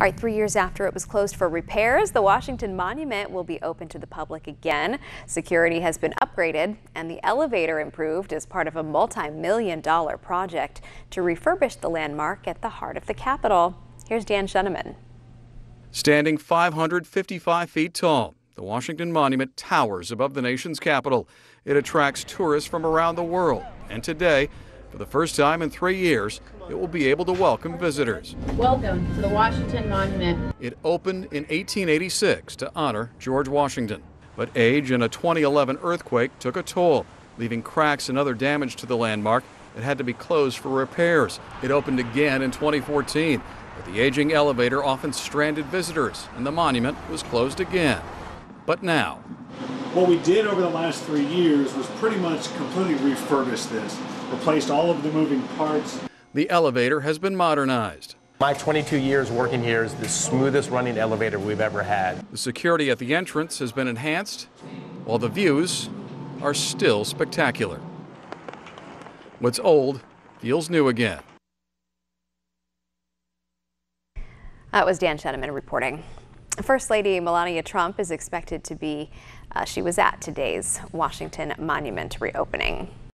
All right, three years after it was closed for repairs, the Washington Monument will be open to the public again. Security has been upgraded and the elevator improved as part of a multi-million dollar project to refurbish the landmark at the heart of the capital. Here's Dan Shuneman. Standing 555 feet tall, the Washington Monument towers above the nation's capital. It attracts tourists from around the world, and today for the first time in three years, it will be able to welcome visitors. Welcome to the Washington Monument. It opened in 1886 to honor George Washington. But age and a 2011 earthquake took a toll, leaving cracks and other damage to the landmark It had to be closed for repairs. It opened again in 2014, but the aging elevator often stranded visitors, and the monument was closed again. But now, what we did over the last three years was pretty much completely refurbish this replaced all of the moving parts. The elevator has been modernized. My 22 years working here is the smoothest running elevator we've ever had. The security at the entrance has been enhanced, while the views are still spectacular. What's old feels new again. That was Dan Shuneman reporting. First Lady Melania Trump is expected to be, uh, she was at today's Washington Monument reopening.